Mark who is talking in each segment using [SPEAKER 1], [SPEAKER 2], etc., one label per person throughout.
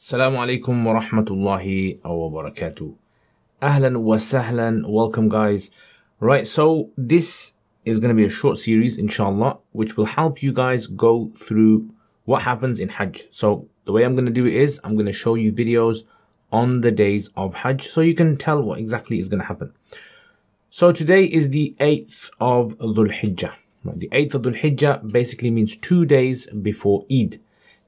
[SPEAKER 1] Assalamu alaikum wa rahmatullahi wa barakatuh. Ahlan wa sahlan, welcome guys. Right, so this is going to be a short series, inshallah, which will help you guys go through what happens in Hajj. So the way I'm going to do it is I'm going to show you videos on the days of Hajj so you can tell what exactly is going to happen. So today is the 8th of Dhul Hijjah. The 8th of Dhul Hijjah basically means two days before Eid.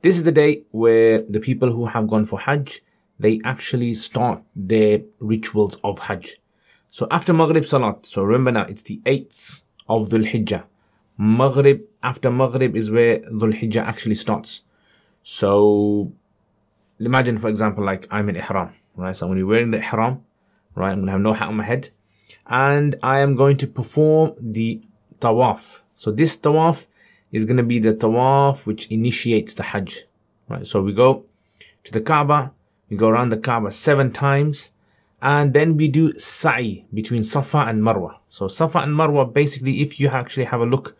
[SPEAKER 1] This is the day where the people who have gone for Hajj, they actually start their rituals of Hajj. So after Maghrib Salat, so remember now, it's the 8th of Dhul Hijjah. Maghrib, after Maghrib is where Dhul Hijjah actually starts. So imagine, for example, like I'm in Ihram, right? So I'm going to be wearing the Ihram, right? I'm going to have no hat on my head. And I am going to perform the Tawaf. So this Tawaf is going to be the tawaf which initiates the Hajj. Right, so we go to the Kaaba, we go around the Kaaba seven times, and then we do sa'i between Safa and Marwa. So Safa and Marwa, basically, if you actually have a look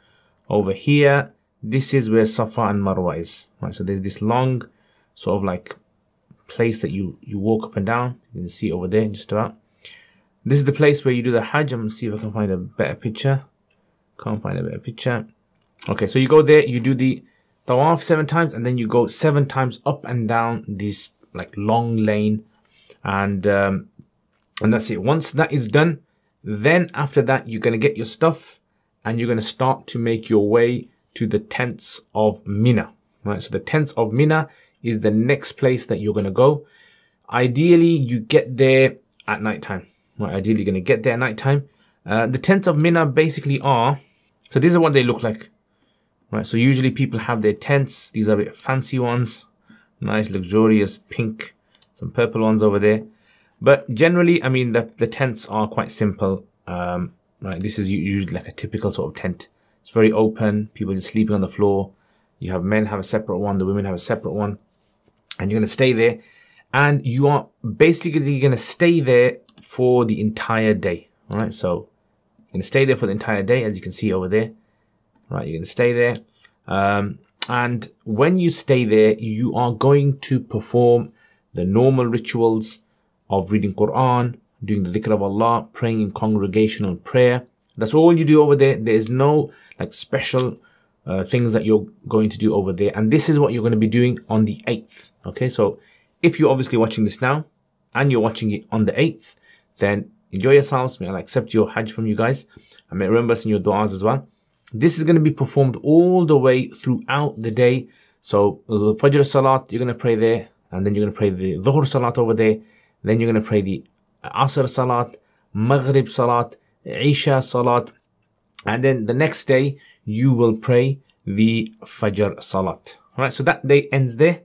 [SPEAKER 1] over here, this is where Safa and Marwa is. Right, so there's this long sort of like place that you you walk up and down. You can see over there, just about. This is the place where you do the Hajj. I'm gonna see if I can find a better picture. Can't find a better picture. Okay, so you go there, you do the tawaf seven times, and then you go seven times up and down this like long lane, and um, and that's it. Once that is done, then after that you're gonna get your stuff, and you're gonna start to make your way to the tents of Mina. Right, so the tents of Mina is the next place that you're gonna go. Ideally, you get there at night time. Right, ideally, you're gonna get there at night time. Uh, the tents of Mina basically are. So these are what they look like. Right, so usually people have their tents. These are a bit fancy ones. Nice, luxurious pink. Some purple ones over there. But generally, I mean, the, the tents are quite simple. Um, right, this is usually like a typical sort of tent. It's very open. People just sleeping on the floor. You have men have a separate one. The women have a separate one. And you're going to stay there. And you are basically going to stay there for the entire day. All right, so you're going to stay there for the entire day, as you can see over there right? You're going to stay there. Um, and when you stay there, you are going to perform the normal rituals of reading Quran, doing the dhikr of Allah, praying in congregational prayer. That's all you do over there. There is no like special uh, things that you're going to do over there. And this is what you're going to be doing on the 8th. Okay, so if you're obviously watching this now and you're watching it on the 8th, then enjoy yourselves. May Allah accept your Hajj from you guys. And may remember us in your du'as as well. This is going to be performed all the way throughout the day. So the Fajr Salat, you're going to pray there. And then you're going to pray the Dhuhr Salat over there. Then you're going to pray the Asr Salat, Maghrib Salat, Isha Salat. And then the next day, you will pray the Fajr Salat. Alright, so that day ends there.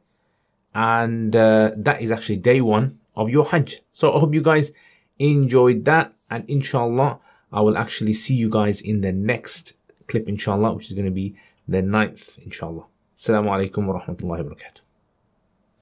[SPEAKER 1] And uh, that is actually day one of your Hajj. So I hope you guys enjoyed that. And inshallah, I will actually see you guys in the next clip inshallah which is going to be the ninth inshallah. Assalamu alaikum wa rahmatullahi wa barakatuh.